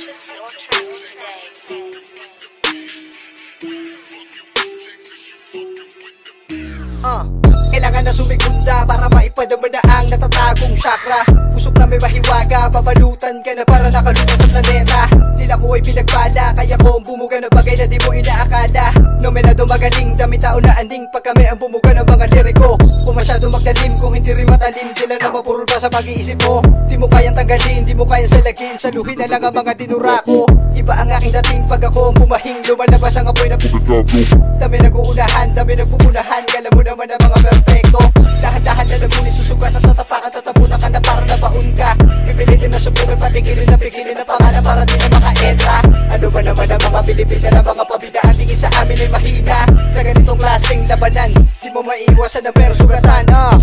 purchase your track today. Uh, kailangan na sumigunda para maipadama na ang natatagong chakra. Usok na may mahiwaga, babalutan ka na para nakalutang sa planeta. Nila ko ay pinagpala, kaya ko ang bumuga na bagay na di mo inaakala. No na dumagaling, dami tao na aning pag kami ang bumuga ng mga liriko. Kung masyado magdalim kung hindi rin matalim Sila na mapurol pa sa pag-iisip mo Di mo kayang tanggalin, di mo kayang salagin Saluhin na lang ang mga dinura ko. Iba ang aking dating pag ako ang bumahing Lumalabas ang apoy na Dami nag-uunahan, dami nagpupunahan. Kala mo naman ang mga perfecto Dahan-dahan na namunin susugat at tatapakan Tatapunan ka na para nabaon ka. Pipilitin na subukan, patigilin na pigilin na pangalan Para di na makaentra Ano ba naman ang mga Pilipina na mga pabida Ang tingin sa amin ay mahina. Sa ganitong klaseng labanan Di mo maiiwasan na meron sugatan ah.